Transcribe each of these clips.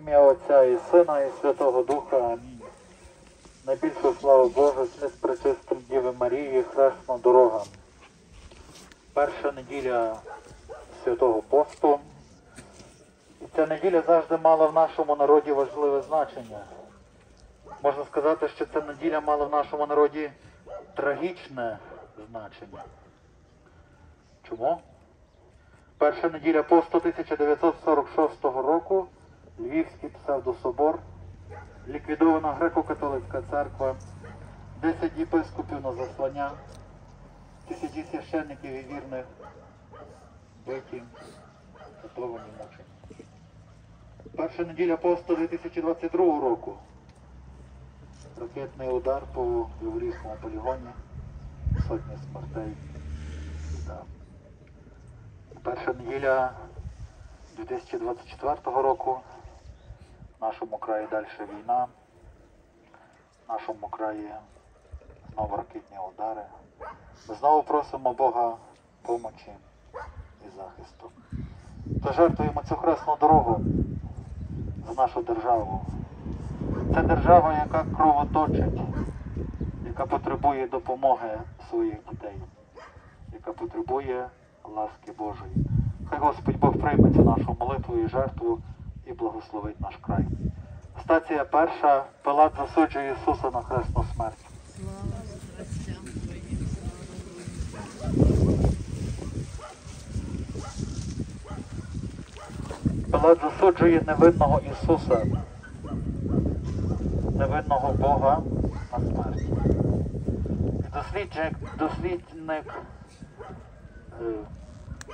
Ім'я Отця і Сина, і Святого Духа. Амінь. Найбільшу славу Божу, з пречистим Діви Марії, хресна дорога. Перша неділя Святого Посту. І ця неділя завжди мала в нашому народі важливе значення. Можна сказати, що ця неділя мала в нашому народі трагічне значення. Чому? Перша неділя посту 1946 року Львівський псевдособор, ліквідована греко-католицька церква, 10 єпископів на заслання, тисячі священників і вірних, биті, катовані мучені. Перша неділя посту 2022 року. Ракетний удар по Єврейському полігоні, сотні смертей. Да. Перша неділя 2024 року. Нашому краї далі війна. В нашому краї знову ракетні удари. Ми знову просимо Бога помочі і захисту. Та жертвуємо цю хресну дорогу за нашу державу. Це держава, яка кровоточить, яка потребує допомоги своїх дітей, яка потребує ласки Божої. Хай Господь Бог прийме цю нашу молитву і жертву і благословить наш край. Стація перша. Пилат засуджує Ісуса на хресну смерть. Пилат засуджує невинного Ісуса, невинного Бога на смерть. Дослідник, дослідник е,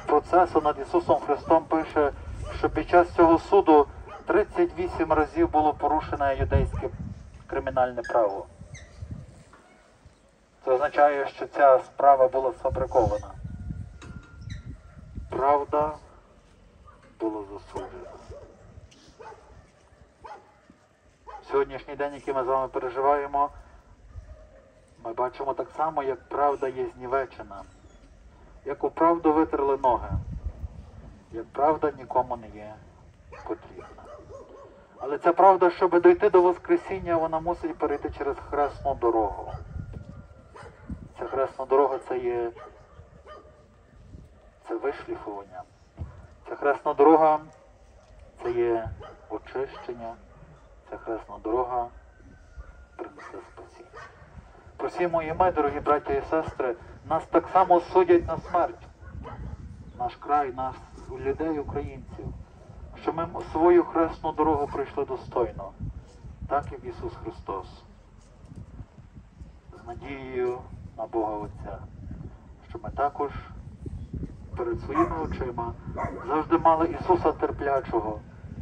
процесу над Ісусом Христом пише, що під час цього суду 38 разів було порушене юдейське кримінальне право. Це означає, що ця справа була сфабрикована. Правда була засуджена. Сьогоднішній день, який ми з вами переживаємо, ми бачимо так само, як правда є знівечена яку правду витерли ноги, як правда нікому не є потрібна. Але ця правда, щоб дойти до Воскресіння, вона мусить перейти через хресну дорогу. Ця хресна дорога це є це вишліфування. Ця хресна дорога це є очищення. Ця хресна дорога принесе спасіння. Просімо і ми, дорогі браття і сестри, нас так само судять на смерть. Наш край, нас, людей, українців, що ми свою хресну дорогу пройшли достойно, так як Ісус Христос. З надією на Бога Отця, що ми також перед своїми очима завжди мали Ісуса терплячого,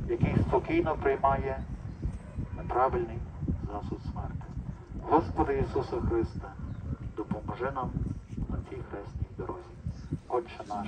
який спокійно приймає неправильний засуд смерти. Господи Ісусе Христе, допоможи нам на цій хресній дорозі. Отче наш.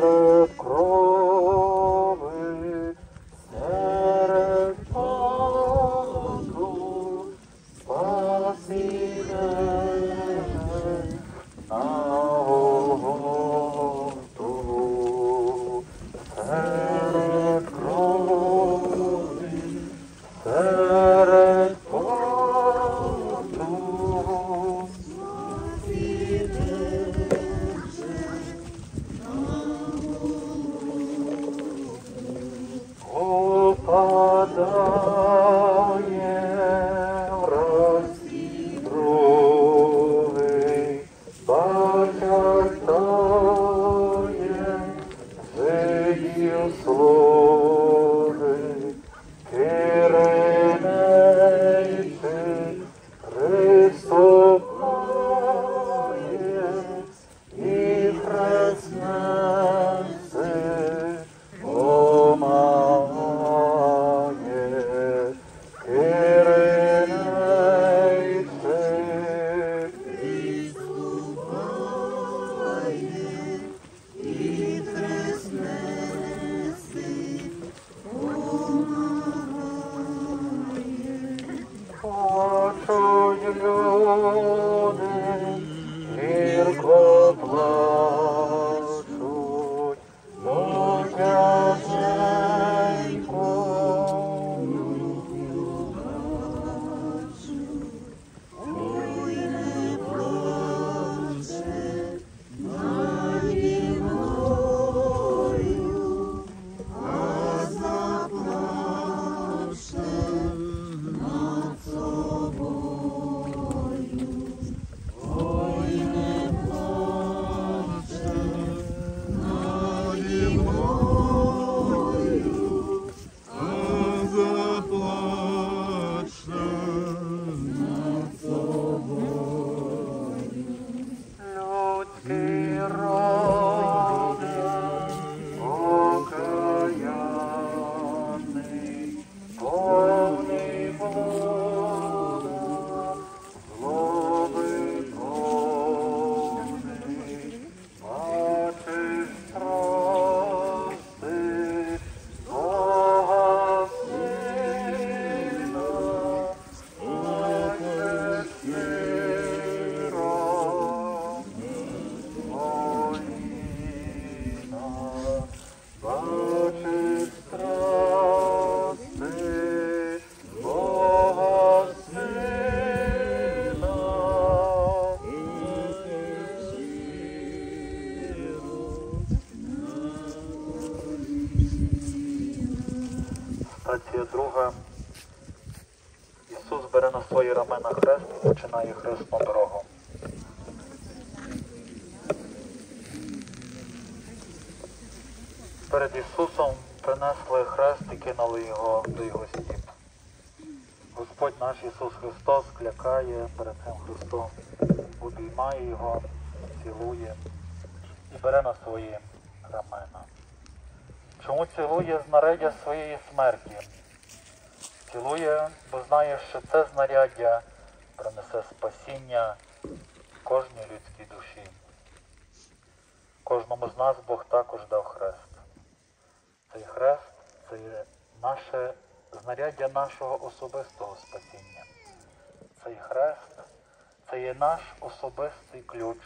Господь наш Ісус Христос клякає перед цим Христом, обіймає його, цілує і бере на свої рамена. Чому цілує знаряддя своєї смерті? Цілує, бо знає, що це знаряддя принесе спасіння кожній людській душі. Кожному з нас Бог також дав хрест. Цей хрест це наше знаряддя нашого особистого спасіння. Цей хрест це є наш особистий ключ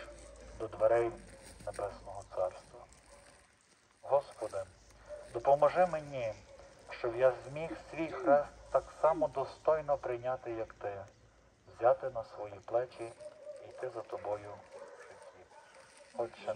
до дверей Небесного Царства. Господи, допоможи мені, щоб я зміг свій хрест так само достойно прийняти, як Ти, взяти на свої плечі і йти за тобою в житті. Отче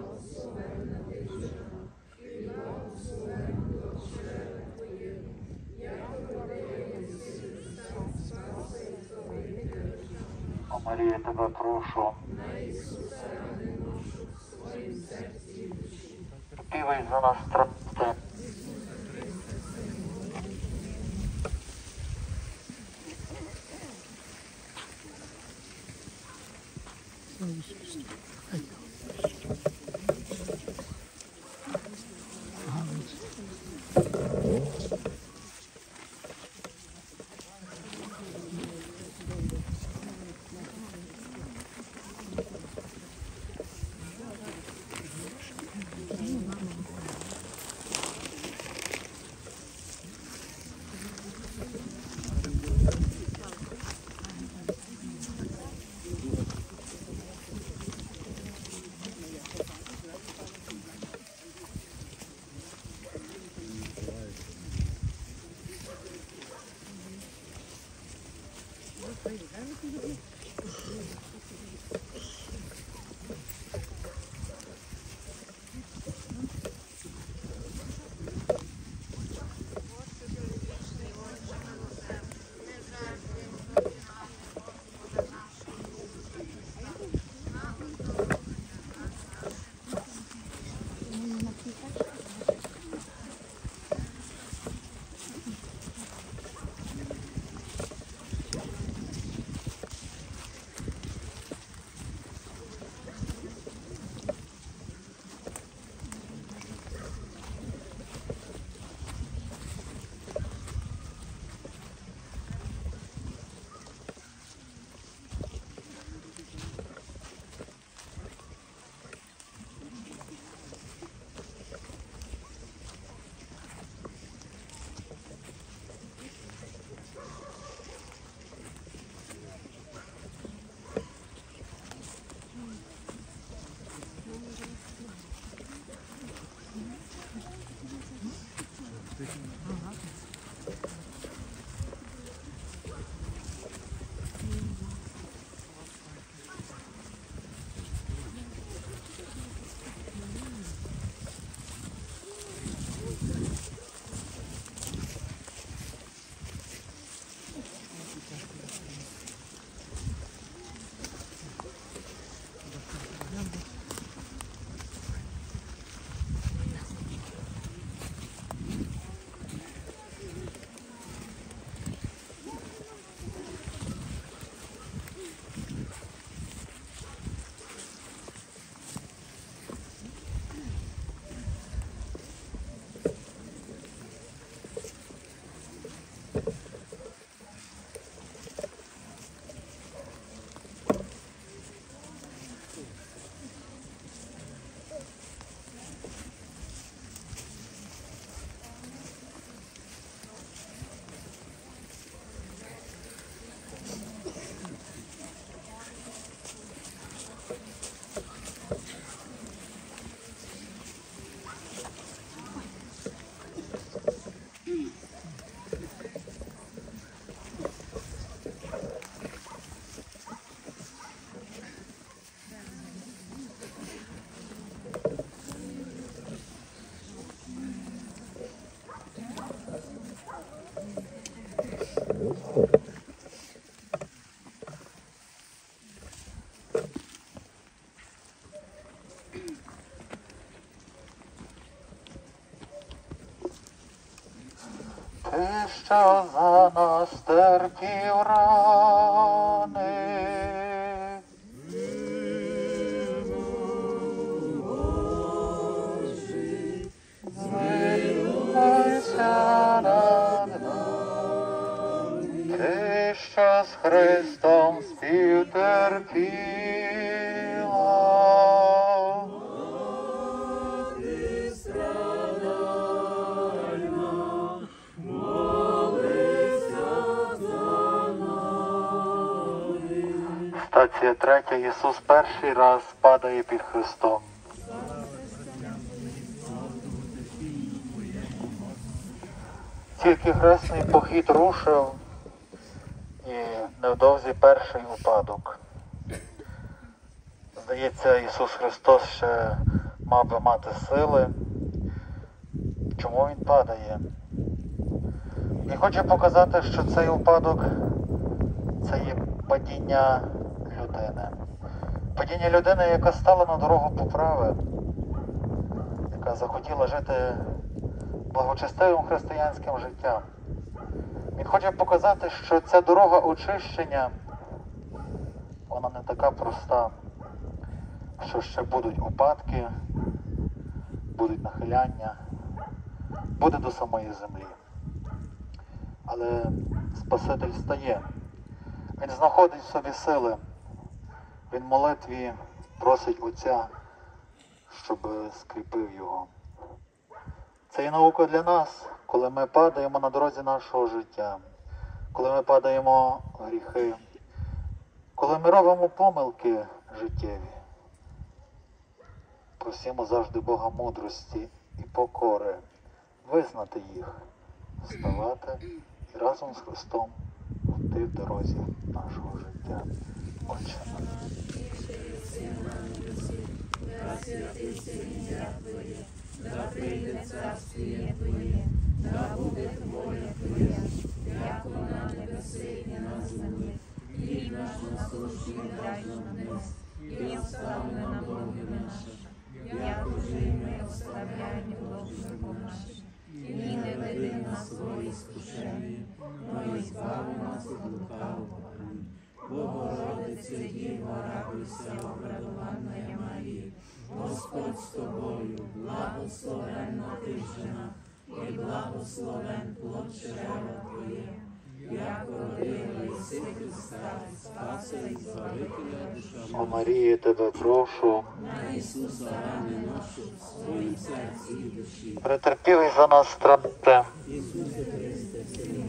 благословенна ти жена, і благословен плачеве Твоє, прошу. На за нас трапте. Слава за нас терпів рани, Змилуйся Стація третя. Ісус перший раз падає під Христом. Тільки хресний похід рушив і невдовзі перший упадок. Здається, Ісус Христос ще мав би мати сили. Чому Він падає? Він хоче показати, що цей упадок це є падіння. Падіння людини, яка стала на дорогу поправи, яка захотіла жити благочестивим християнським життям. Він хоче показати, що ця дорога очищення, вона не така проста, що ще будуть упадки, будуть нахиляння, буде до самої землі. Але Спаситель стає. Він знаходить в собі сили. Він в молитві просить Отця, щоб скріпив його. Це і наука для нас, коли ми падаємо на дорозі нашого життя, коли ми падаємо гріхи, коли ми робимо помилки життєві. Просимо завжди Бога мудрості і покори, визнати їх, вставати і разом з Христом йти. в дорозі нашого життя. Отче наш. да прийде царствіє Твоє, да буде воля Твоя, як на небеси і на землі. Хліб наш насущний дай нам днес, і остави нам долги наші, як уже і ми оставляємо должником нашим. І не веди нас в свої скушення, но і збави нас від лукавого. Діво, радуйся, обрадована Марія, Господь з тобою, благословенна ти жена, і благословен плод чрева Твоє, як родила і си Христа, Спаса і Збавителя душа. О Марії, тебе прошу, На Ісуса рани ношу, свої серці і душі. претерпілий за нас страдте. Ісусе Христе, Сину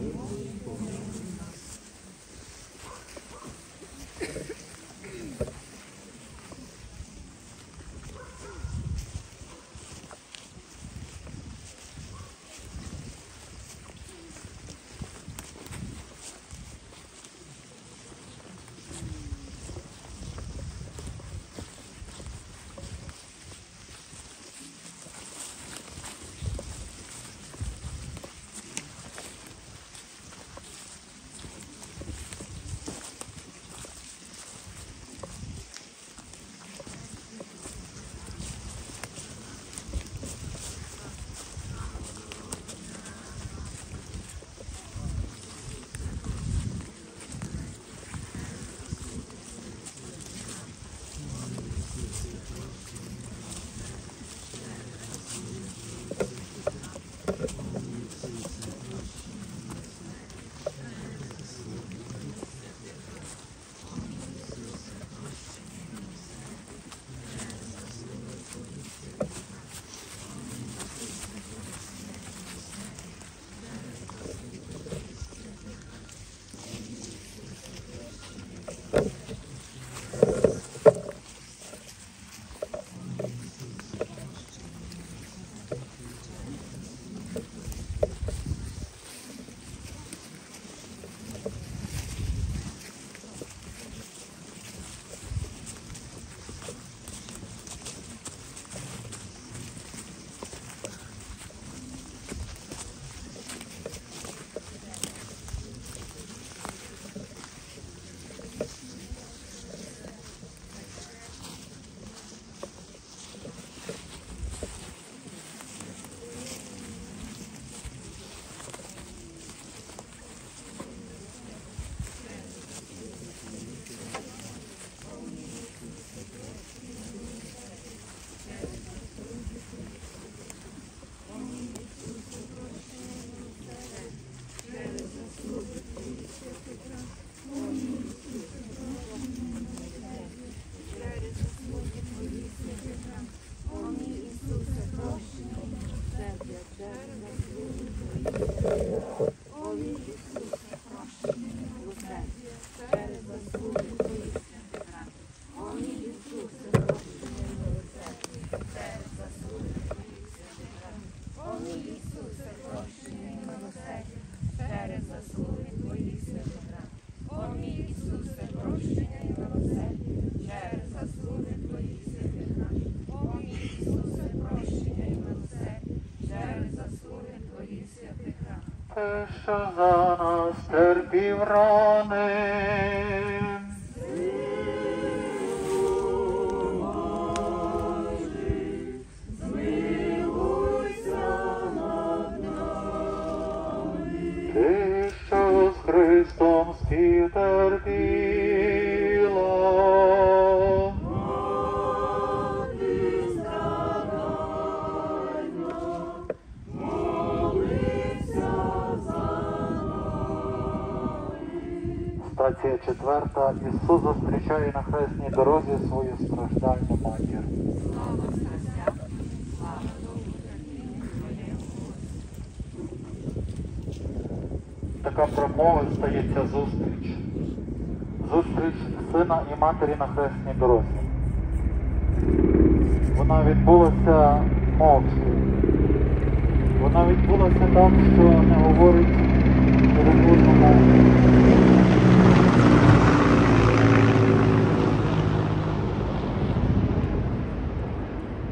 Те, що за нас терпів рани. обмовин стається зустріч. Зустріч сина і матері на хресній дорозі. Вона відбулася мовчки. Вона відбулася так, що не говорить перекурну мову.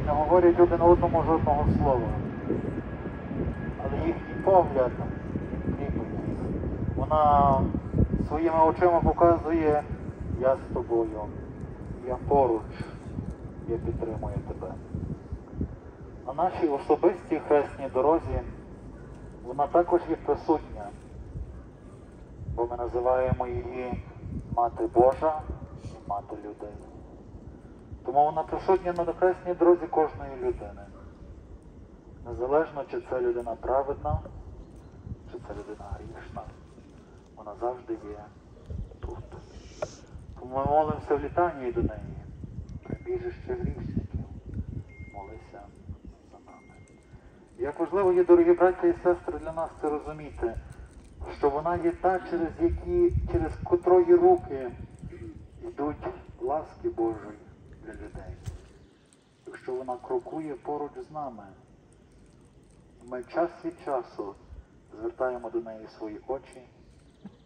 Не говорять один одному жодного слова. Але їхній погляд. Вона своїми очима показує, я з тобою, я поруч, я підтримую тебе. На нашій особистій хресній дорозі вона також є присутня, бо ми називаємо її Мати Божа і Мати людей. Тому вона присутня на хресній дорозі кожної людини. Незалежно, чи це людина праведна, чи це людина грішна, вона завжди є тут. Тому ми молимося в літанні до неї. Прибіжище грішників. Молися за нами. Як важливо є, дорогі браття і сестри, для нас це розуміти, що вона є та, через які, через котрої руки йдуть ласки Божої для людей. Якщо вона крокує поруч з нами, ми час від часу звертаємо до неї свої очі,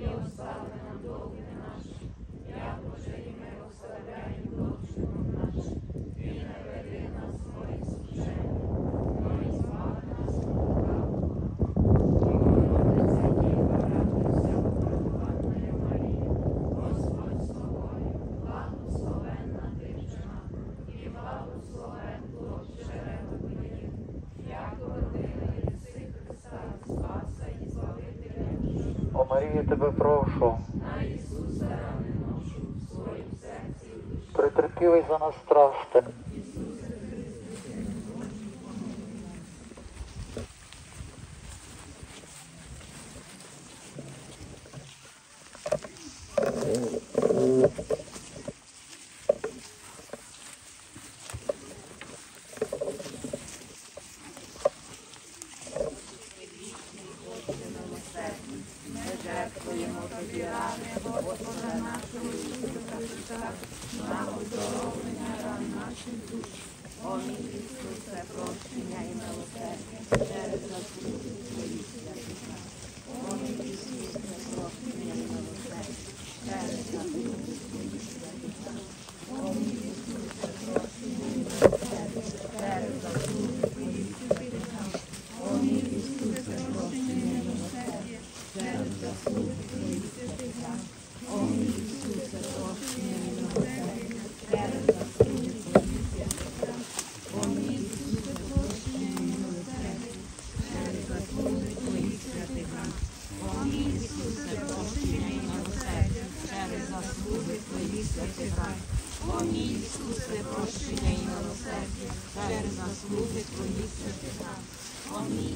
милославен нам Бог наш, яко же и милославляем Божьему нашим. Марія, тебе прошу. Ісуса рани ношу в. Притерпілий за нас страшне.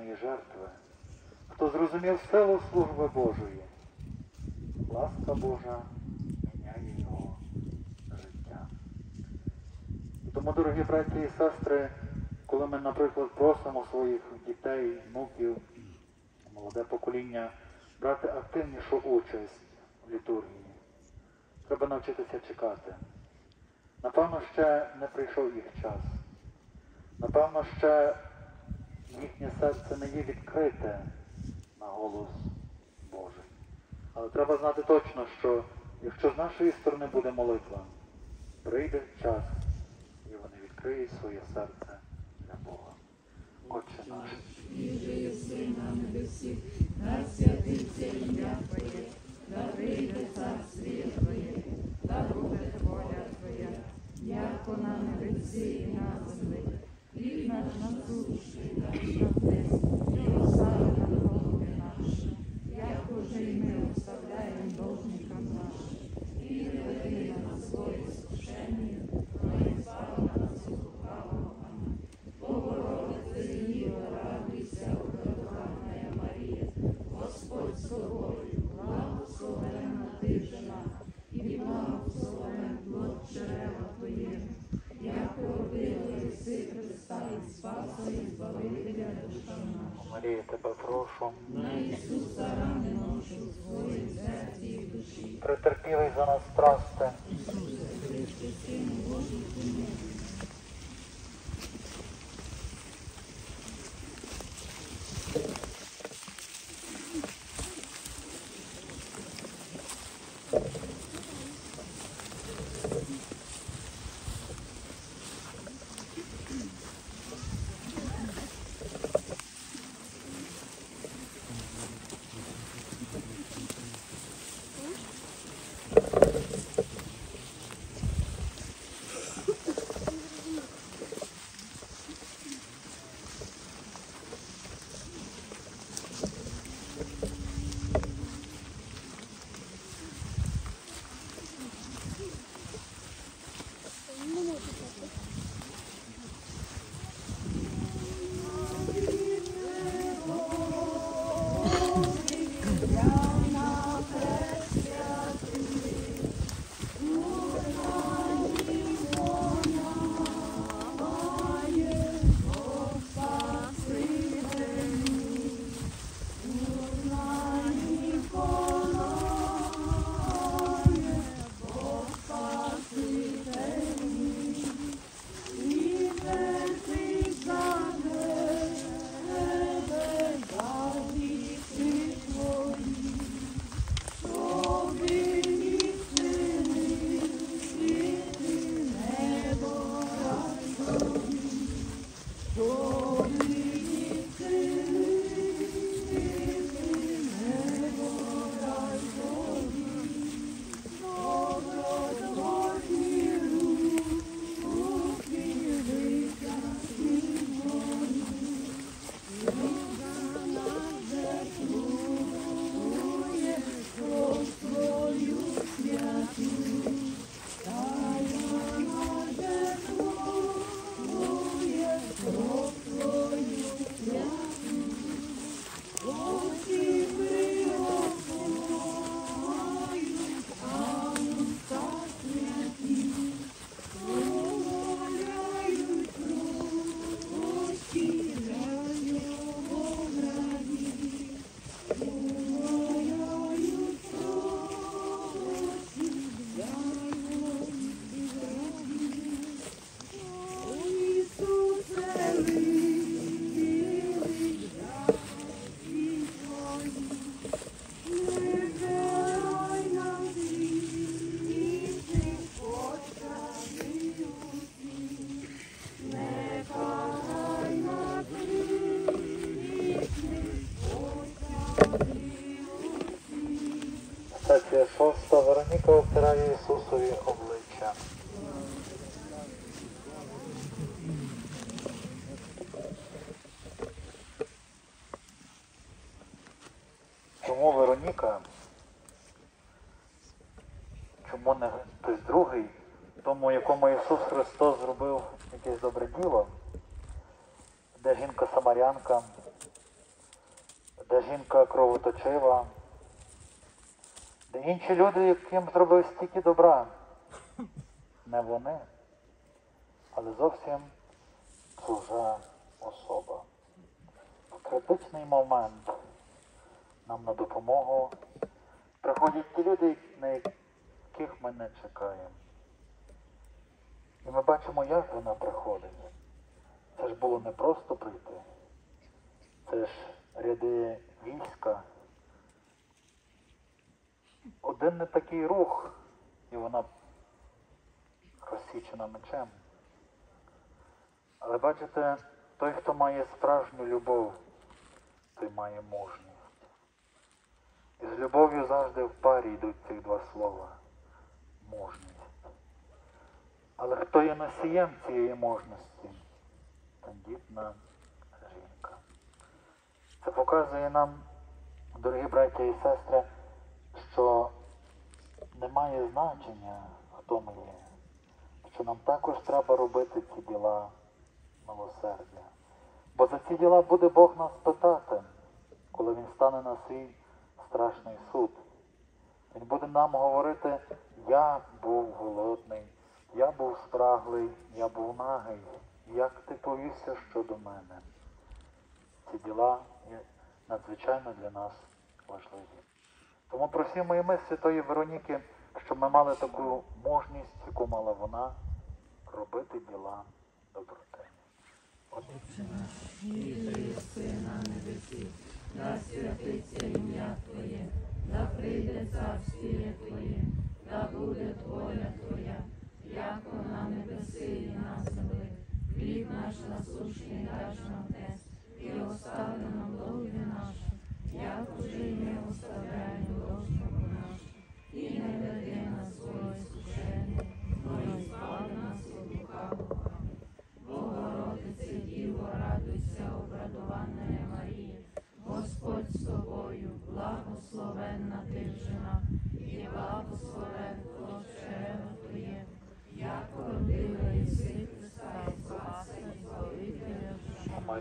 хресної жертви, хто зрозумів силу служби Божої, ласка Божа міняє його життя. Тому, дорогі браті і сестри, коли ми, наприклад, просимо своїх дітей, внуків, молоде покоління брати активнішу участь в літургії, треба навчитися чекати. Напевно, ще не прийшов їх час. Напевно, ще їхнє серце не є відкрите на голос Божий. Але треба знати точно, що якщо з нашої сторони буде молитва, прийде час, і вони відкриють своє серце для Бога. Отче наш. І єси на небесі, ім'я Твоє, да прийде царствіє Твоє, да буде воля Твоя, як на небесі і на землі. Хліб наш насущний дай нам днес, і остави нам долги наші, як уже й ми оставляємо должникам нашим. І не веди нас в своє скушення, но і збави нас від лукавого. Амінь. Богородице, Діво, радуйся, обрадована Марія, Господь з тобою, благословена ти в жінах, і благословен плод чрева Твоєго, як породила Іси Христа і Спаса і Збавителя душа наша. Марія, тебе прошу. На Ісуса рани ношу свої серці і душі. Претерпілий за нас страсти. Діло, де жінка Самарянка, де жінка кровоточива, де інші люди, яким зробив стільки добра. Не вони, але зовсім чужа особа. В критичний момент нам на допомогу приходять ті люди, на яких ми не чекаємо. І ми бачимо, як вона приходить. Це ж було не просто прийти. Це ж ряди війська. Один не такий рух, і вона розсічена мечем. Але бачите, той, хто має справжню любов, той має мужність. І з любов'ю завжди в парі йдуть ці два слова. Мужність. Але хто є носієм цієї мужності? Тендітна жінка. Це показує нам, дорогі браття і сестри, що немає значення, хто ми є. Що нам також треба робити ці діла милосердя. Бо за ці діла буде Бог нас питати, коли Він стане на свій страшний суд. Він буде нам говорити, я був голодний, я був спраглий, я був нагий. Як ти повівся щодо мене? Ці діла є надзвичайно для нас важливі. Тому просимо і ми Святої Вероніки, щоб ми мали таку мужність, яку мала вона, робити діла доброти. да святиться ім'я Твоє, да прийде царствіє Твоє, да буде воля Твоя, як на небеси і на землі. Хліб наш насущний даш нам днес, і остави нам долги наші, як уже й ми оставляємо должному нашому, і не веди нас в своє искушення, но й збави нас від лукавого. Богородице Діво, радуйся, обрадована Марія, Господь з тобою, благословенна ти в жінах, і благословен плод чрева Твоє, як породила Іси Христа, і Спаса, і Збавителя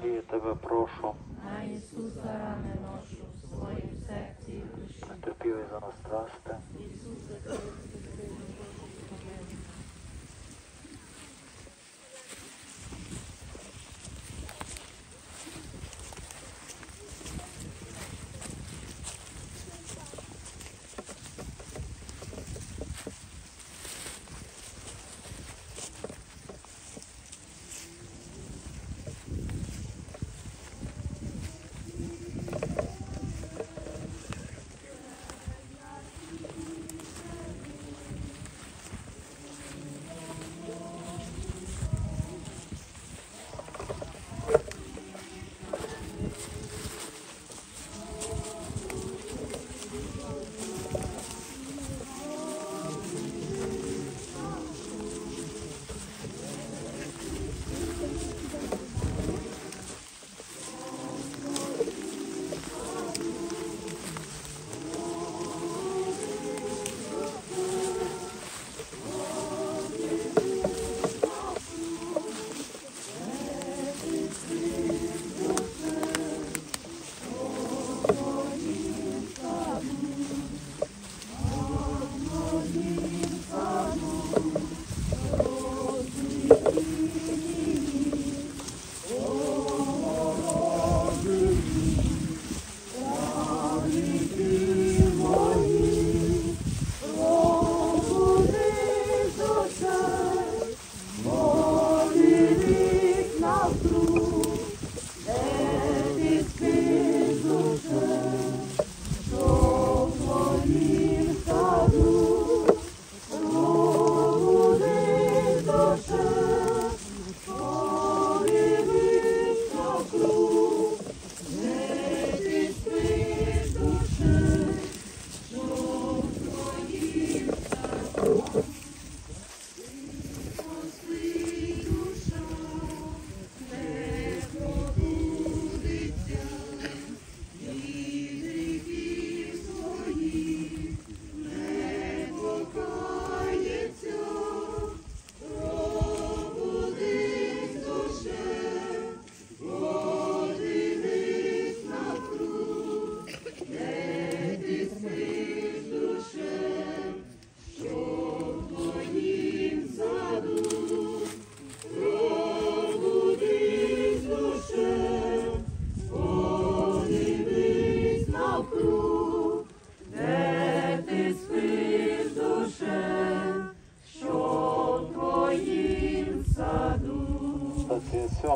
Марія, тебе прошу, На Ісуса рани ношу в своїм серці і душі. Натерпіли за нас страсти. Ісусе,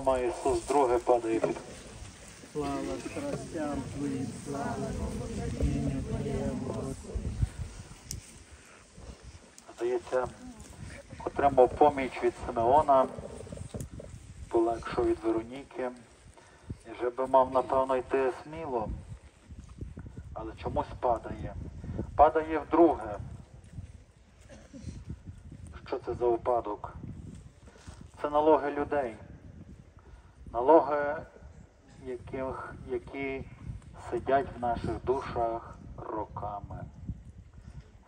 27 Ісус друге падає під Слава страстям Твоїм, слава ім'я Твоєму, здається, отримав поміч від Симеона, полегшав від Вероніки. І вже би мав, напевно, йти сміло, але чомусь падає. Падає вдруге. Що це за випадок? Це налоги людей. Налоги, яких, які сидять в наших душах роками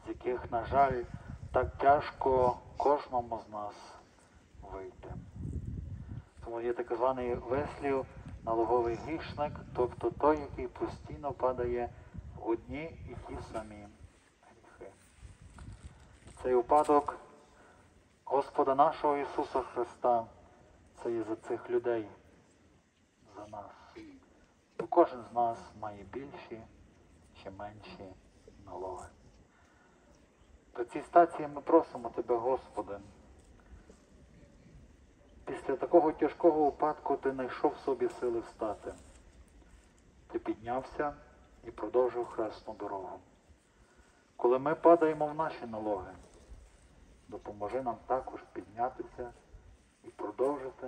з яких, на жаль, так тяжко кожному з нас вийти. Тому є так званий вислів налоговий грішник, тобто той, який постійно падає в одні і ті самі гріхи. Цей упадок Господа нашого Ісуса Христа це є за цих людей, нас. Бо кожен з нас має більші чи менші налоги. При цій стації ми просимо Тебе, Господи. Після такого тяжкого упадку ти знайшов в собі сили встати. Ти піднявся і продовжив хресну дорогу. Коли ми падаємо в наші налоги, допоможи нам також піднятися і продовжити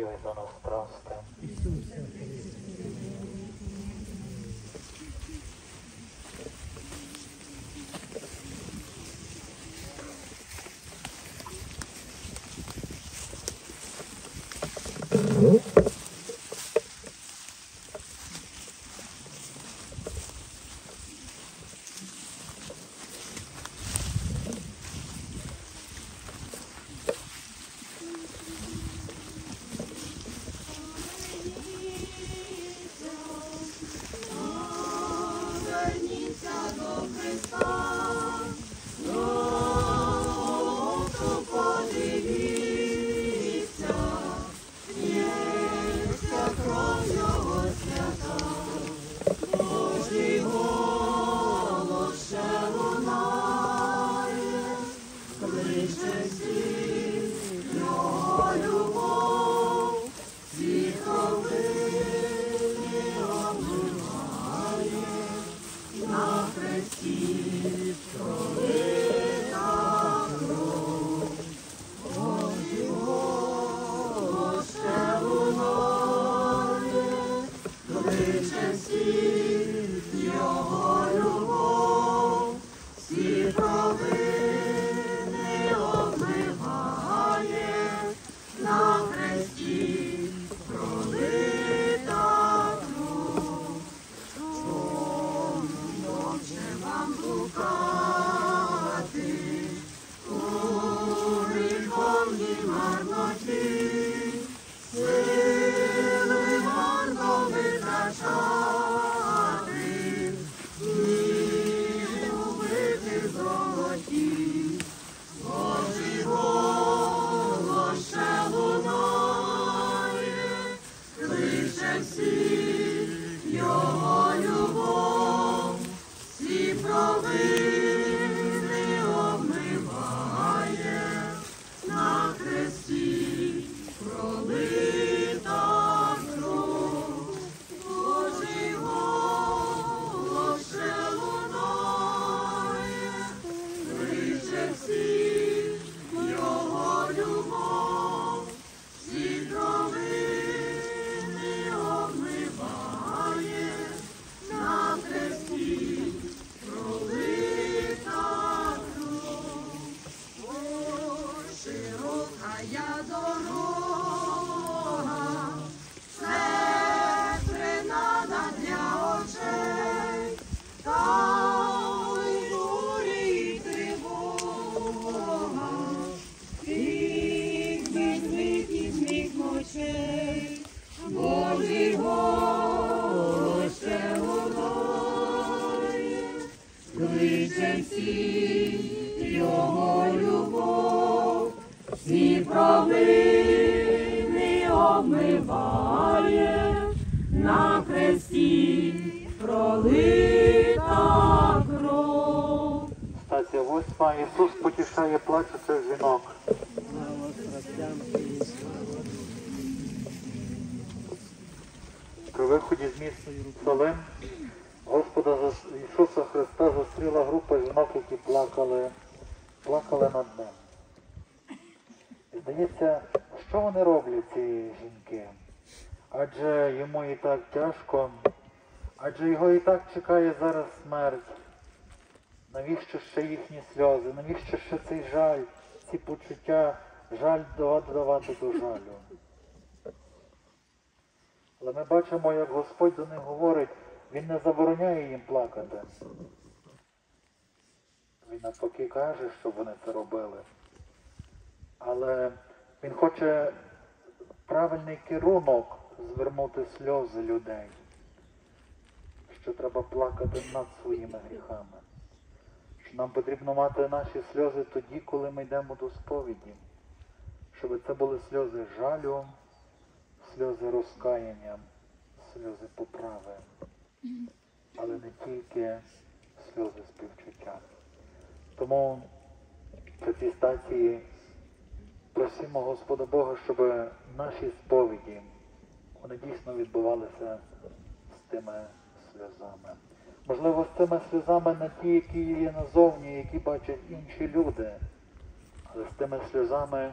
Претерпівай за нас страсти. При виході з міста Єрусалим Господа Ісуса Христа зустріла група жінок, які плакали, плакали над ним. Здається, що вони роблять, ці жінки? Адже йому і так тяжко, адже його і так чекає зараз смерть. Навіщо ще їхні сльози? Навіщо ще цей жаль, ці почуття, жаль додавати до жалю? Але ми бачимо, як Господь до них говорить, Він не забороняє їм плакати. Він навпаки каже, щоб вони це робили. Але Він хоче правильний керунок звернути сльози людей, що треба плакати над своїми гріхами. Що нам потрібно мати наші сльози тоді, коли ми йдемо до сповіді, щоб це були сльози жалю, сльози розкаяння, сльози поправи, але не тільки сльози співчуття. Тому в цій стації просимо Господа Бога, щоб наші сповіді вони дійсно відбувалися з тими сльозами. Можливо, з цими сльозами не ті, які є назовні, які бачать інші люди, але з тими сльозами,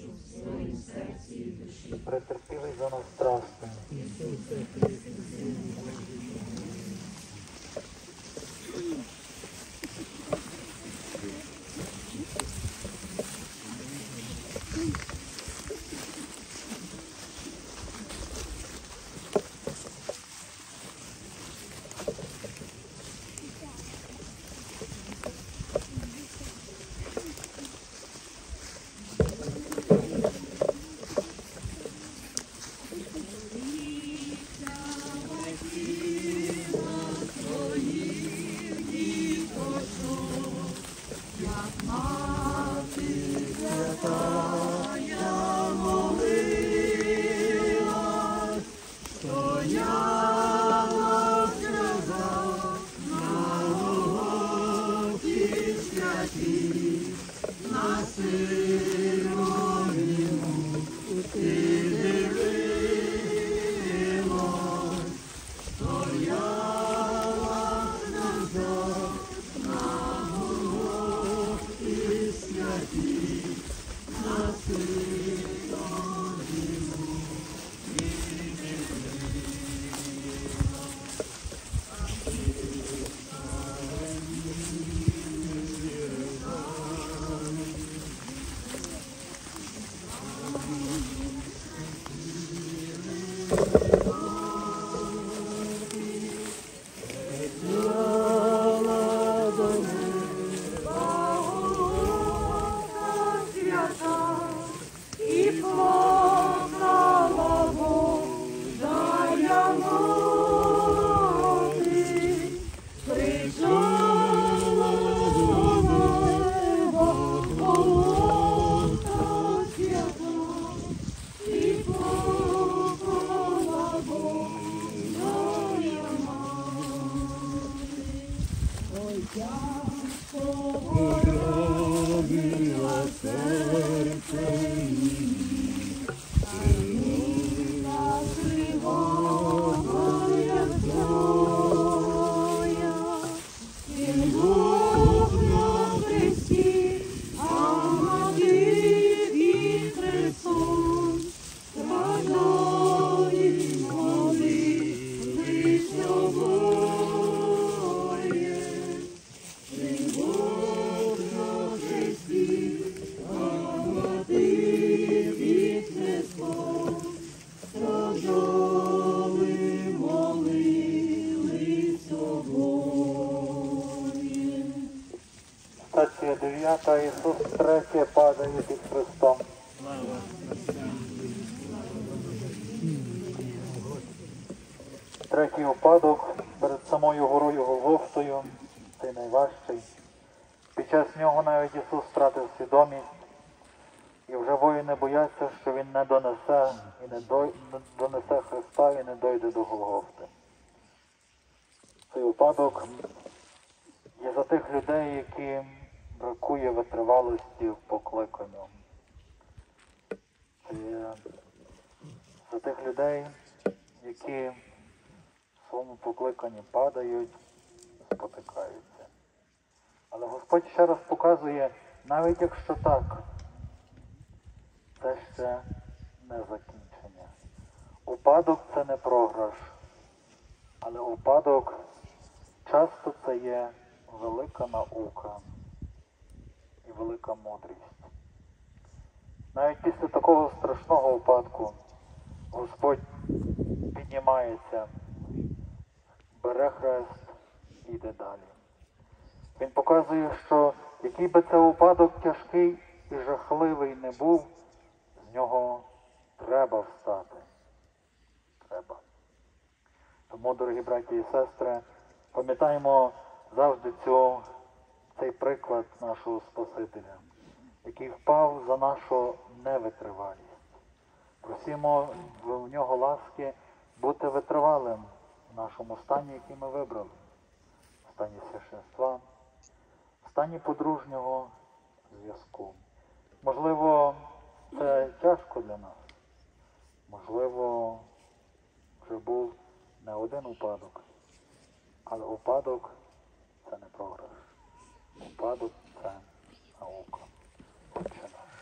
своїм серці і душі. Претерпілий за нас страсти. страждали, Третій упадок перед самою горою Голгофтою, цей найважчий. Під час нього навіть Ісус втратив свідомість, і вже воїни бояться, що Він не донесе і не дой- не донесе Христа і не дойде до Голгофти. Цей упадок є за тих людей, яким бракує витривалості в покликанню. Це є за тих людей, які своєму покликанні падають, спотикаються. Але Господь ще раз показує, навіть якщо так, це ще не закінчення. Упадок це не програш, але упадок часто це є велика наука і велика мудрість. Навіть після такого страшного випадку Господь піднімається, бере хрест і йде далі. Він показує, що який би це випадок тяжкий і жахливий не був, з нього треба встати. Треба. Тому, дорогі браті і сестри, пам'ятаємо завжди цю, цей приклад нашого Спасителя, який впав за нашу невитривалість. Просимо в нього ласки бути витривалим в нашому стані, який ми вибрали, в стані священства, в стані подружнього зв'язку. Можливо, це тяжко для нас. Можливо, вже був не один упадок, але упадок це не програш. Упадок це наука. Отче наш.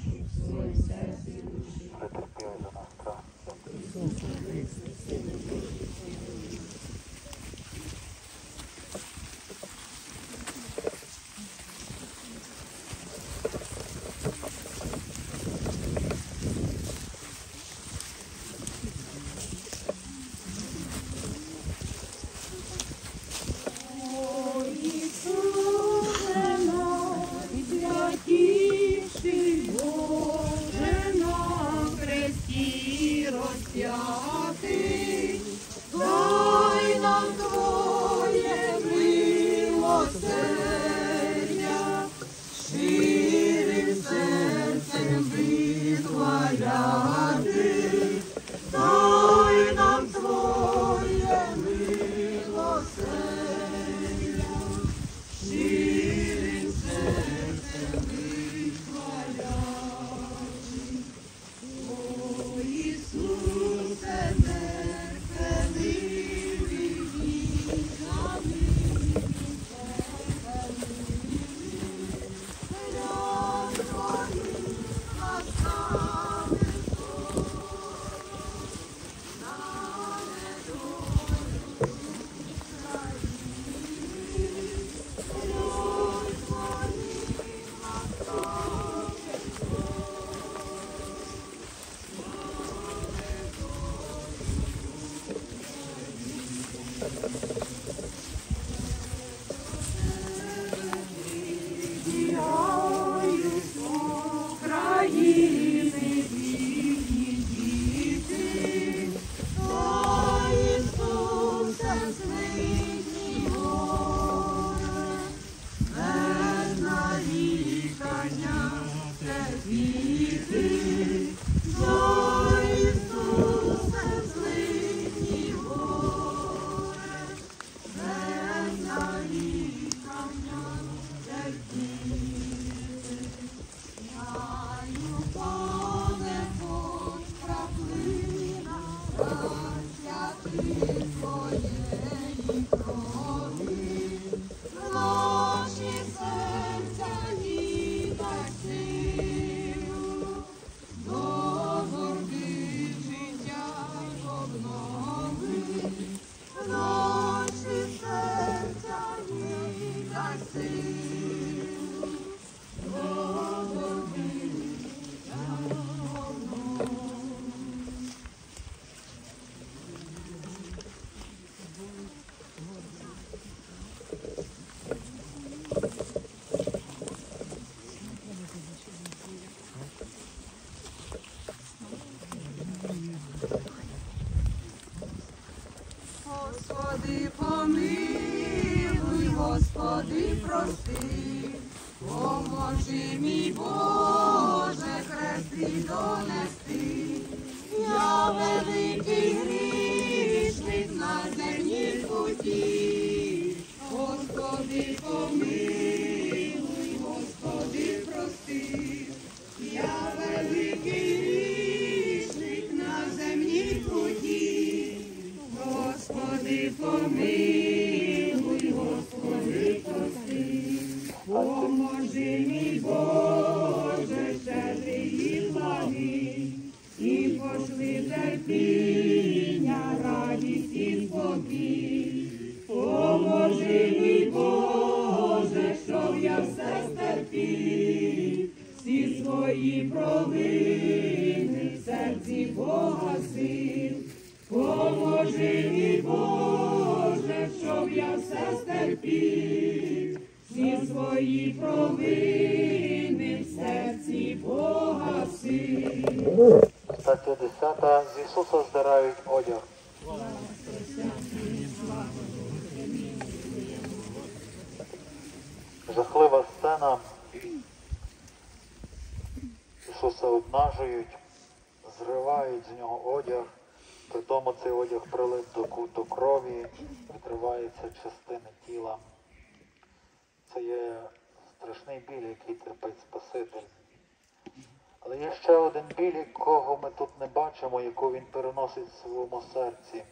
бачимо, яку він переносить в своєму серці.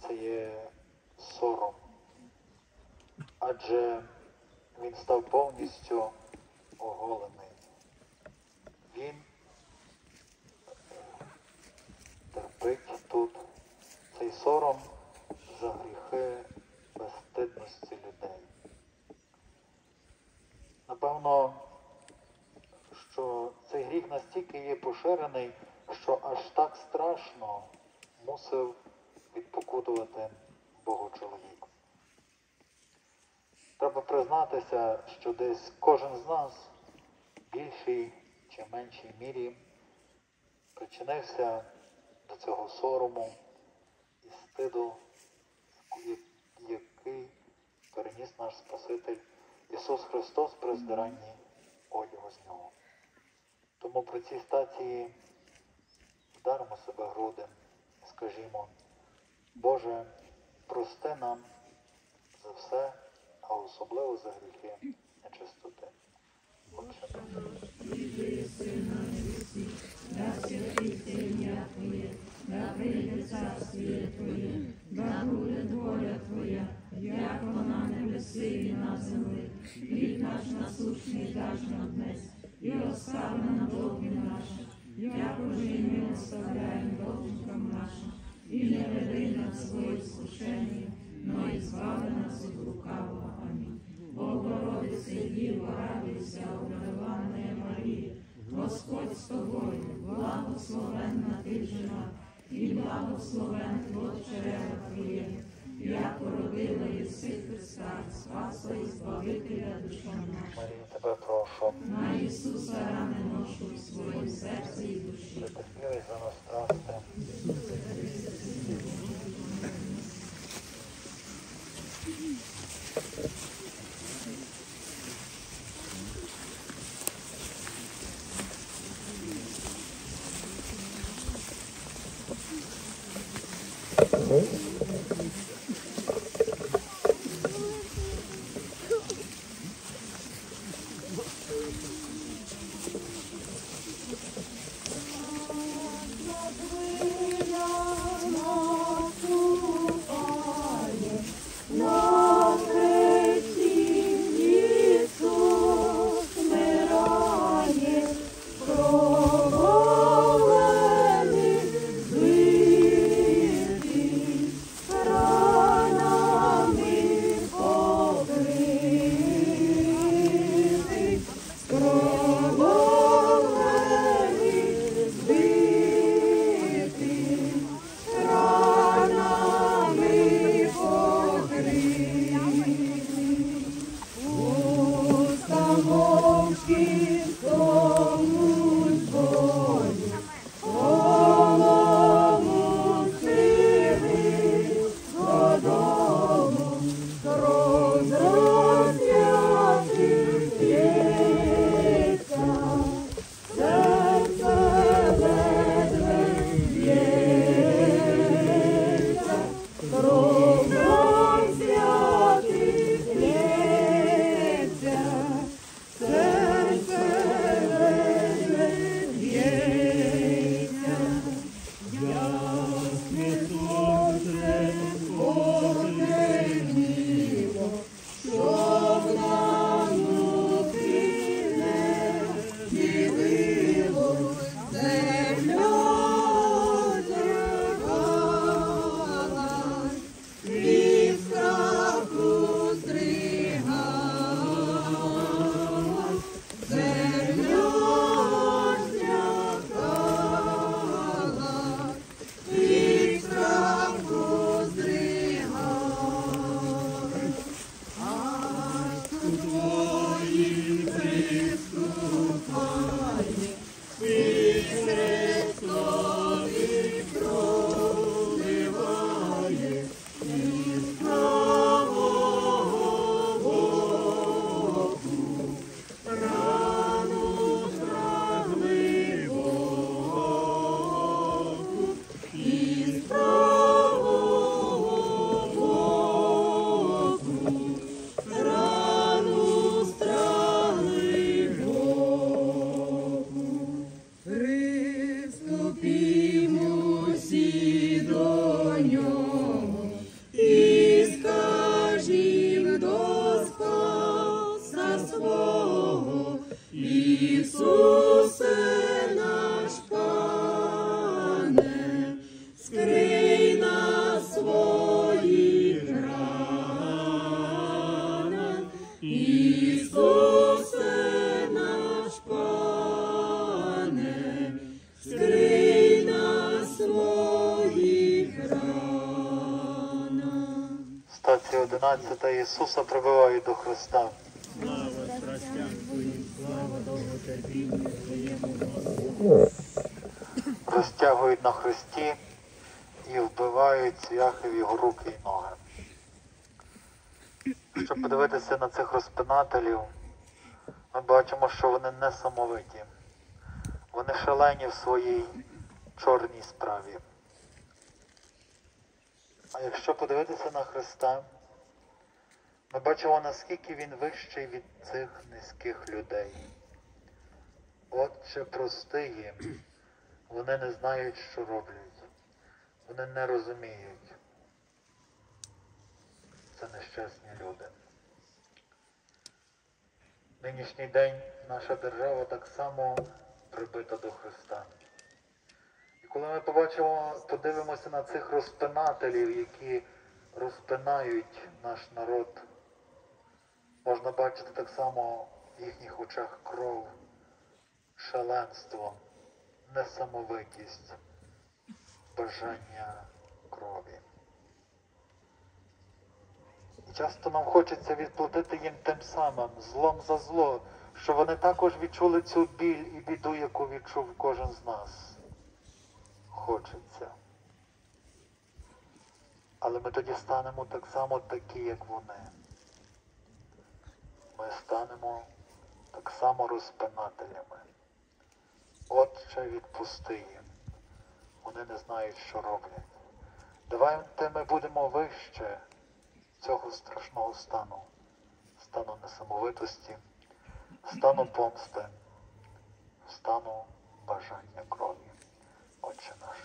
Це є сором. Адже він став повністю оголений. Він терпить тут цей сором за гріхи безстидності людей. Напевно, що цей гріх настільки є поширений, що аж так страшно мусив відпокутувати Богу чоловік. Треба признатися, що десь кожен з нас в більшій чи меншій мірі причинився до цього сорому і стиду, який переніс наш Спаситель Ісус Христос при здиранні одягу з нього. Тому при цій стації вдаримо себе груди і скажімо, Боже, прости нам за все, а особливо за гріхи нечистоти. Отче. Да прийде царствіє Твоє, да буде воля Твоя, як вона небеси і на землі. Хліб наш насущний даш нам днес, і остави на довгі наші, як уже ми оставляємо довжникам нашим, і не веди нас в скушення, но і збави нас від лукавого. Амінь. Богородице, Діво, радуйся, обдарованная Марія, Господь з тобою, благословенна ти жена, і благословен плод чрева Твоє, як породила єси Христа, Спаса і Збавителя душа наша. Тебе прошу, На Ісуса рани ношу в своїм серці і душі. Ісусе за нас страсти. 11 Ісуса прибивають до Христа. Слава страстям Твоїм, слава довготерпінню Твоєму. розтягують на хресті і вбивають цвяхи в його руки і ноги. Щоб подивитися на цих розпинателів, ми бачимо, що вони не самовиті. Вони шалені в своїй чорній справі. А якщо подивитися на Христа, ми бачимо, наскільки він вищий від цих низьких людей. Отче, прости їм. Вони не знають, що роблять. Вони не розуміють. Це нещасні люди. Нинішній день наша держава так само прибита до Христа. І коли ми побачимо, подивимося на цих розпинателів, які розпинають наш народ, можна бачити так само в їхніх очах кров, шаленство несамовитість, бажання крові. І часто нам хочеться відплатити їм тим самим, злом за зло, що вони також відчули цю біль і біду, яку відчув кожен з нас. Хочеться. Але ми тоді станемо так само такі, як вони. Ми станемо так само розпинателями. Отче, відпусти їм. Вони не знають, що роблять. Давайте ми будемо вище цього страшного стану, стану несамовитості, стану помсти, стану бажання крові. Отче наш.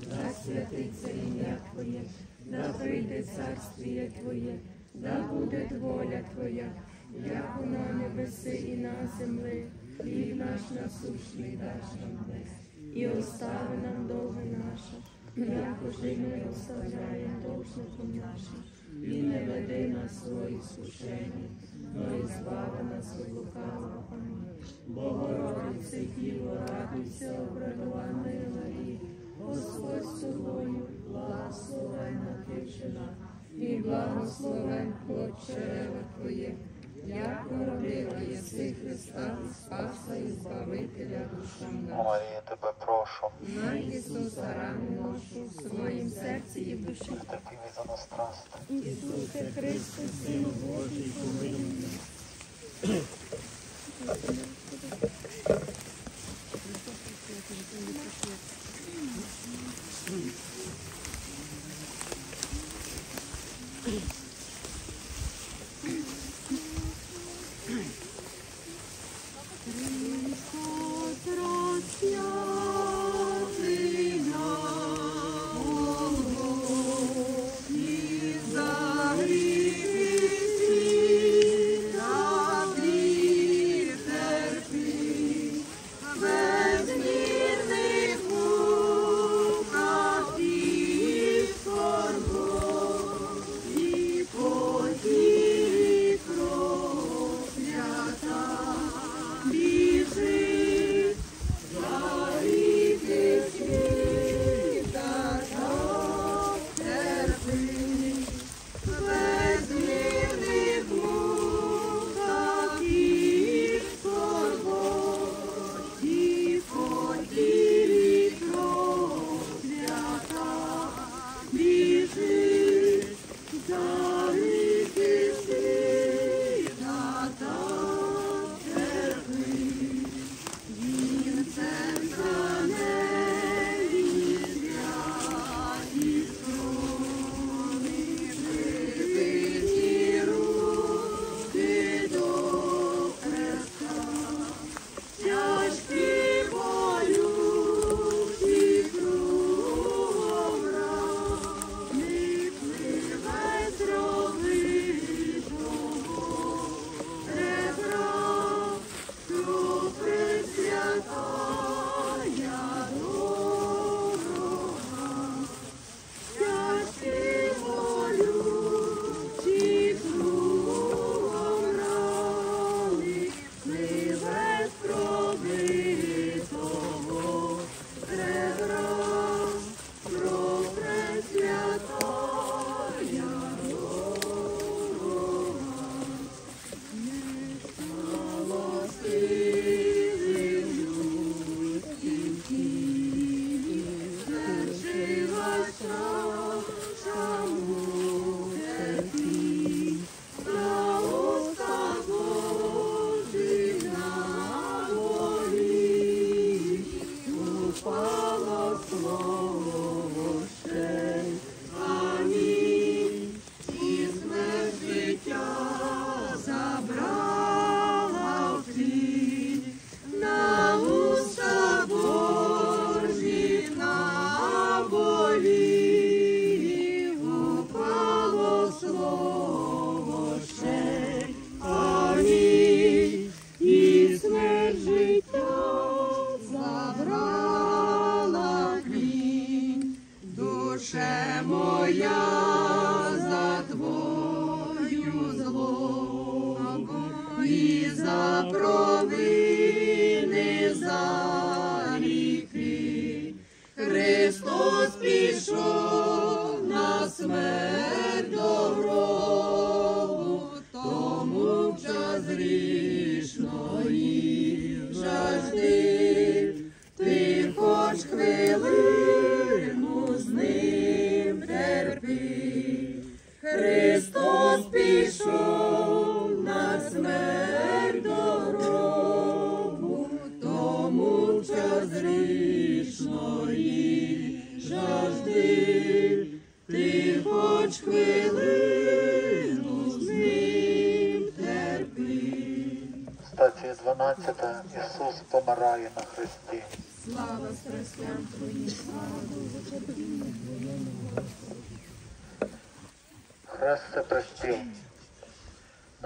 Да святиться ім'я Твоє, да прийде царствіє Твоє, да буде воля Твоя, як у на небеси і на землі, хліб наш насущний даш нам днес, і остави нам довги наші, як уже ми оставляємо довжником нашим, і не веди нас свої скушення, но і збави нас від лукавого. Амінь. Богородице, Діво, радуйся, обрадованої Марії, Господь з тобою, благословенна ти і благословен плод чрева Твоє, як народила єси Христа, Спаса і Збавителя душам нашим. Марія, тебе прошу, На Ісуса рану ношу в своїм серці і в душі. терпів і за нас страсти. Ісусе Христе, Сину Божий, помилуй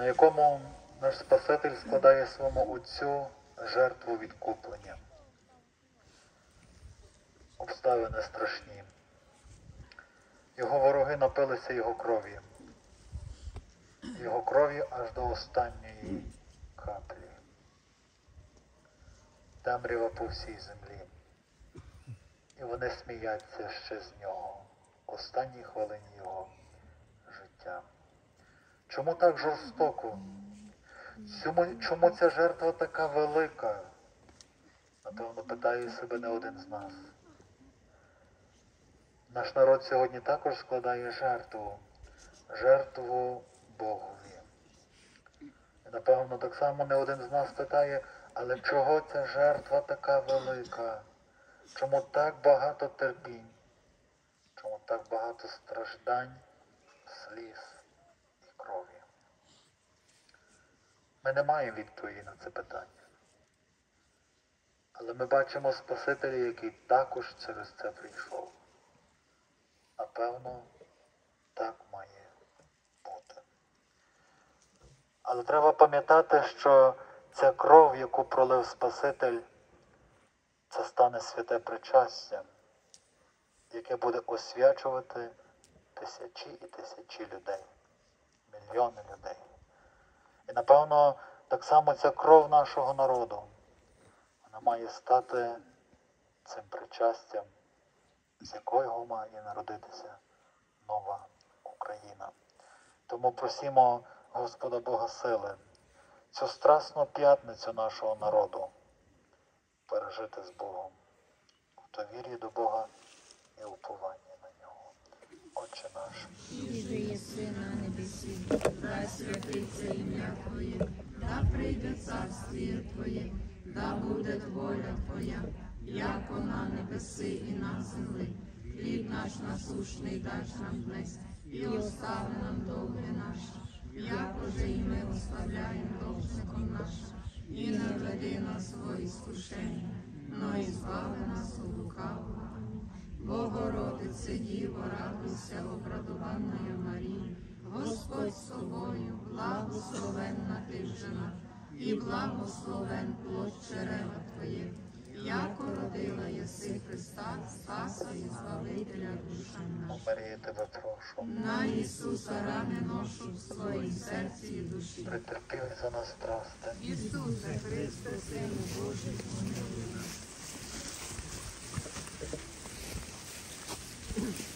на якому наш Спаситель складає своєму Отцю жертву відкуплення. Обставини страшні. Його вороги напилися його крові. Його крові аж до останньої каплі. Темрява по всій землі. І вони сміяться ще з нього в останній хвилині його життя. Чому так жорстоко? Чому, чому ця жертва така велика? Напевно, питає себе не один з нас. Наш народ сьогодні також складає жертву, жертву Богові. І напевно, так само не один з нас питає, але чого ця жертва така велика? Чому так багато терпінь? Чому так багато страждань, сліз і крові? Ми не маємо відповіді на це питання. Але ми бачимо Спасителя, який також через це прийшов. Напевно, так має бути. Але треба пам'ятати, що ця кров, яку пролив Спаситель, це стане святе причастя, яке буде освячувати тисячі і тисячі людей, мільйони людей. Напевно, так само ця кров нашого народу, вона має стати цим причастям, з якого має народитися нова Україна. Тому просімо Господа Бога сили, цю страсну п'ятницю нашого народу пережити з Богом в довір'ї до Бога і нього. Отче наш. І же єси на небесі, да святиться ім'я Твоє, да прийде царствіє Твоє, да буде воля Твоя, як на небеси і на землі. Хліб наш насушний дач нам днес, і остави нам довги наші, як уже і ми ославляємо довжником нашим, і не веди нас в іскушення, но і збави нас у лукавого. Богородице Діво, радуйся, обрадованою Марії, Господь з тобою, благословенна ти в жінах, і благословен плод чрева Твоє, яко родила єси Христа, Спаса і Збавителя душам О нашим. Марія, тебе прошу. На Ісуса рани ношу в своїй серці і душі. Претерпіли за нас страсти. Ісусе Христе, Сину Божий, помилуй нас. Thank you.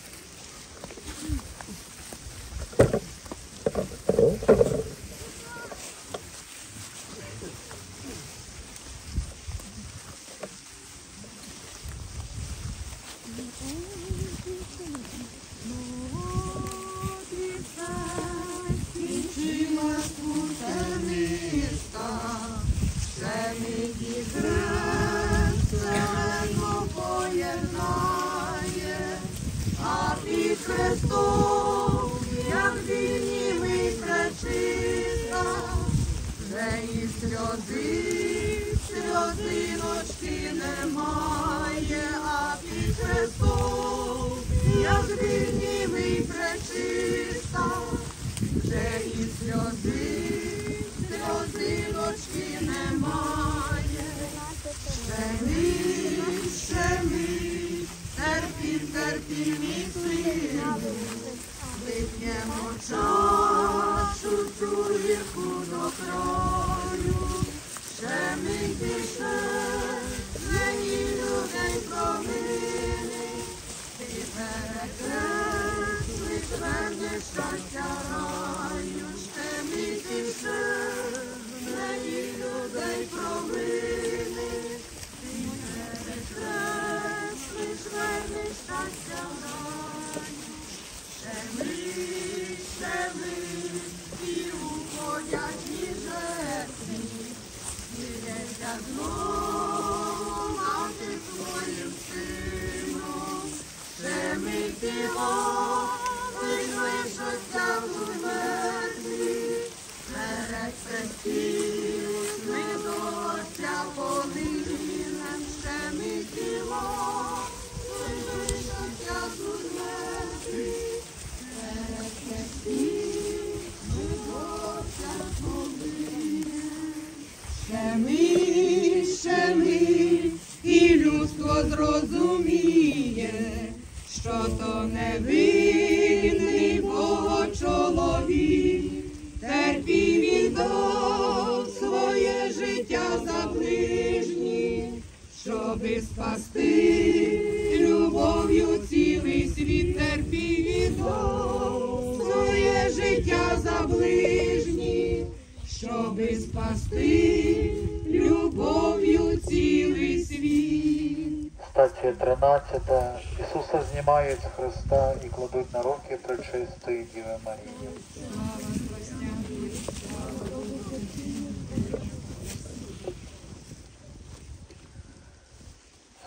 Христа і кладуть на руки пречистої Діви Марії.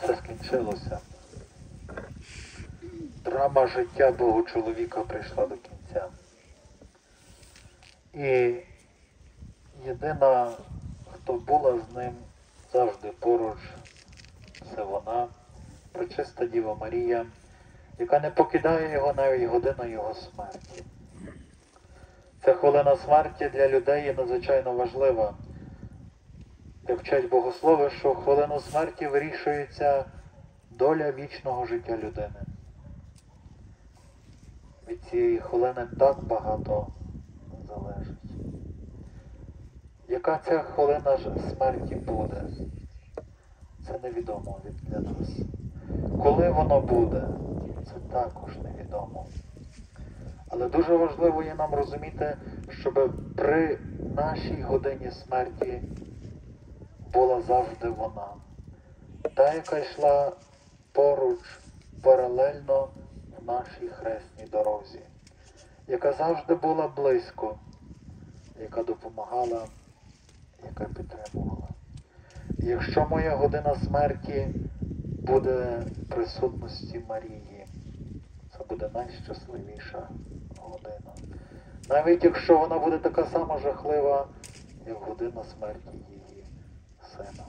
Все скінчилося. Драма життя Богу чоловіка прийшла до кінця. І єдина, хто була з ним завжди поруч, це вона, пречиста Діва Марія, яка не покидає його навіть годину його смерті. Ця хвилина смерті для людей є надзвичайно важлива. Як вчать богослови, що в хвилину смерті вирішується доля вічного життя людини. Від цієї хвилини так багато залежить. Яка ця хвилина смерті буде? Це невідомо для нас. Коли воно буде, це також невідомо. Але дуже важливо є нам розуміти, щоб при нашій годині смерті була завжди вона. Та, яка йшла поруч, паралельно в нашій хресній дорозі, яка завжди була близько, яка допомагала, яка підтримувала. І Якщо моя година смерті буде присутності Марії, це буде найщасливіша година. Навіть якщо вона буде така сама жахлива, як година смерті її сина.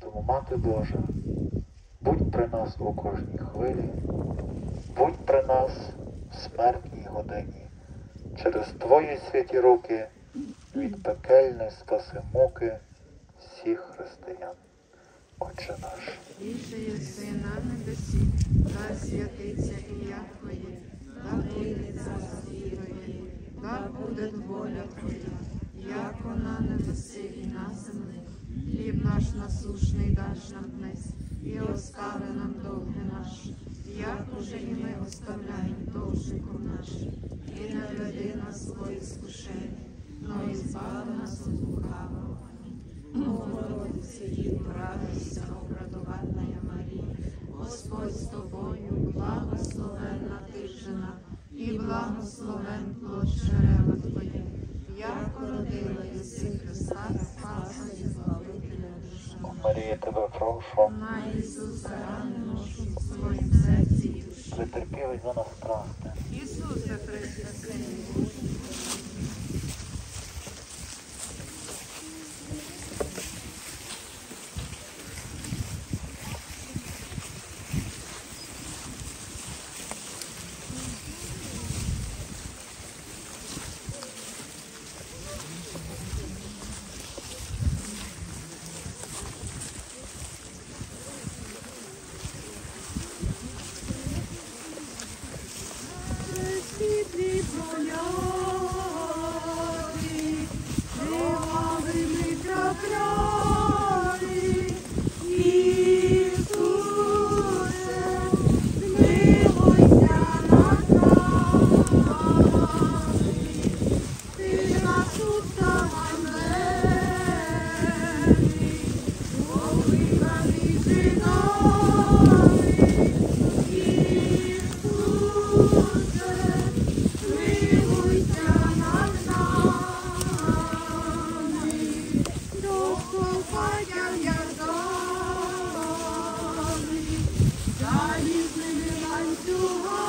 Тому, Мати Божа, будь при нас у кожній хвилі, будь при нас в смертній годині. Через Твої святі руки від пекельної спаси муки всіх християн. Отче наш. Більше єси на небесі, да святиться ім'я Твоє, да прийде царство Твоє, да буде воля Твоя, як на небесі і на землі. Хліб наш насушний даш нам днес, і остави нам довги наш, як уже і ми оставляємо довжиком нашим, і не веди нас в своє скушення, но і збави нас від лукавого. Богородице, Діво, радуйся, обрадованная Марія, Господь з тобою, благословенна ти жена, і благословен плод чрева Твоє, як породила єси Христа, Спаса і Збавителя душа. Марія, тебе прошу, На Ісуса рану ношу в своїм серці і душі. претерпілий за нас страсти. Ісусе Христе, Сину to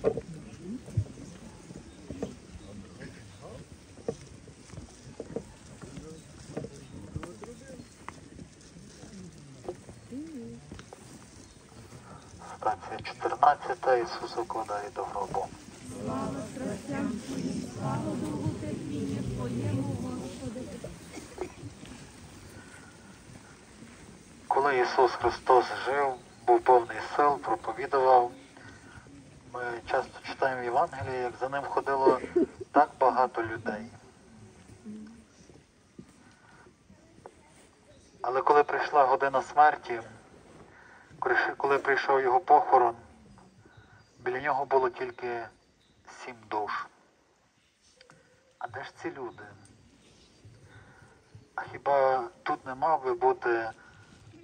Стація 14, Ісус укладає до гробу. Слава страстям Твоїм, слава Богу, терпіння Твоєму, Господи. Коли Ісус Христос жив, був повний сил, проповідував, ми часто читаємо в Євангелії, як за ним ходило так багато людей. Але коли прийшла година смерті, коли- прийшов його похорон, біля нього було тільки сім душ. А де ж ці люди? А хіба тут не мав би бути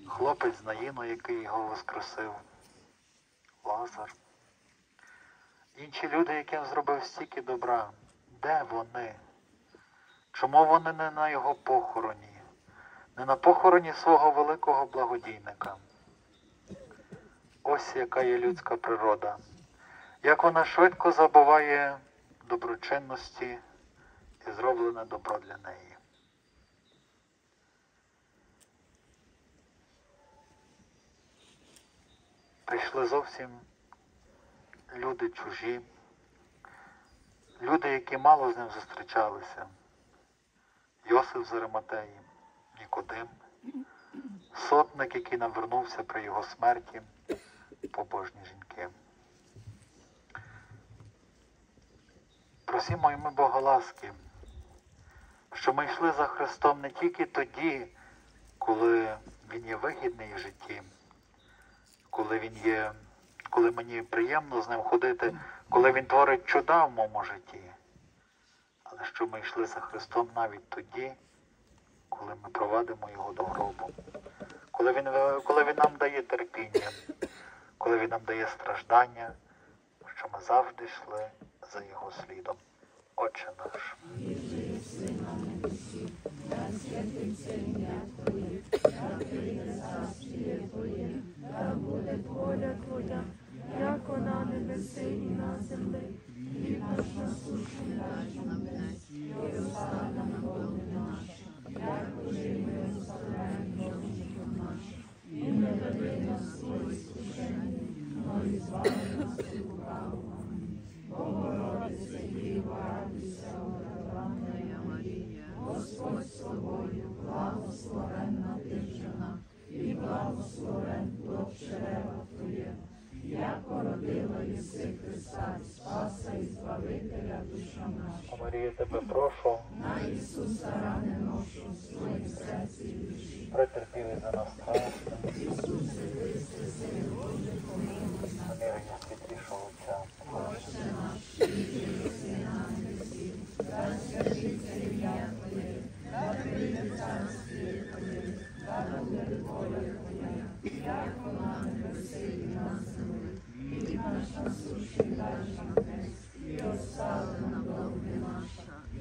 хлопець з Наїну, який його воскресив? Лазар. Інші люди, яким зробив стільки добра, де вони? Чому вони не на його похороні, не на похороні свого великого благодійника? Ось яка є людська природа, як вона швидко забуває доброчинності і зроблене добро для неї. Прийшли зовсім люди чужі, люди, які мало з ним зустрічалися. Йосиф з Ариматеї, Нікодим, сотник, який навернувся при його смерті, побожні жінки. Просімо й ми Бога ласки, що ми йшли за Христом не тільки тоді, коли Він є вигідний в житті, коли Він є, коли мені приємно з ним ходити, коли Він творить чуда в моєму житті, але що ми йшли за Христом навіть тоді, коли ми провадимо Його до гробу, коли Він, коли він нам дає терпіння, коли Він нам дає страждання, що ми завжди йшли за Його слідом. Отче наш. Воля Твоя, як вона на небеси і на землі. Хліб наш насущний дай нам днес, і остави нам Діва, Господь з тобою, благословенна ти жена, і благословен плод чрева Твоє, як породила єси Христа, Спаса і Збавителя душа наша. Марія, тебе прошу, На Ісуса рани ношу, в своїм серці і душі. претерпіли за нас страшно. Намірення світлішого Отця.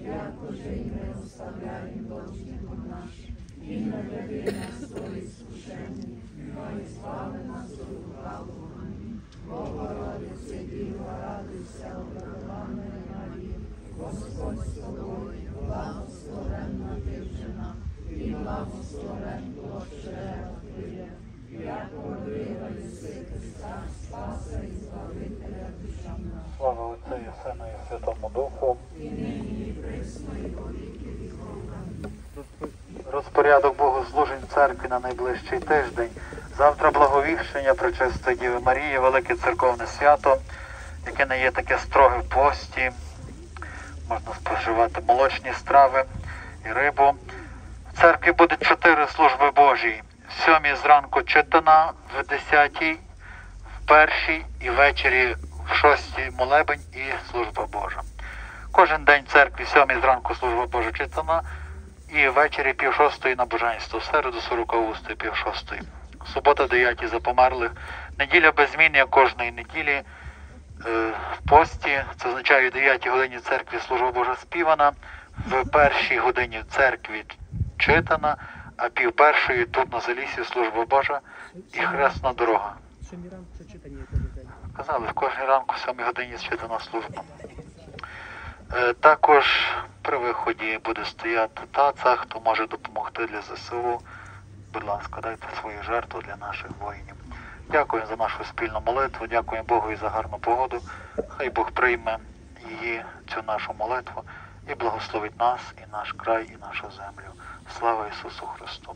Як уже й ми оставляємо Божником нашим, і не веди нас свої скушення, но і збави нас у лукавого. Амінь. Богородице, Діва, радуйся, обрадована Марія, Господь з тобою, благословенна ти в жінах, і благословен плод чрева Твоє, як породила єси Христа, Спаса і Збавителя душам нашим. Слава Отцю і Сину і Святому Духу. Розпорядок богослужень в церкві на найближчий тиждень. Завтра благовіщення Пречистої Діви Марії, велике церковне свято, яке не є таке строге в пості. Можна споживати молочні страви і рибу. В церкві буде чотири служби Божі. В сьомій зранку читана, в десятій, в першій і ввечері в шостій молебень і служба Божа. Кожен день в церкві сьомій зранку служба Божа читана, і ввечері пів шостої набоженство, в середу сороковустої, пів шостої. Субота дев'яті за померлих. Неділя без змін, як кожної неділі. Е, в пості, це означає, в 9 годині в церкві служба Божа співана, в першій годині в церкві читана, а пів першої тут на залісі служба Божа і хресна дорога. Казали, в кожній ранку в 7 годині читана служба. Е, також при виході буде стояти таца, хто може допомогти для ЗСУ. Будь ласка, дайте свою жертву для наших воїнів. Дякую за нашу спільну молитву, дякую Богу і за гарну погоду. Хай Бог прийме її, цю нашу молитву, і благословить нас, і наш край, і нашу землю. Слава Ісусу Христу!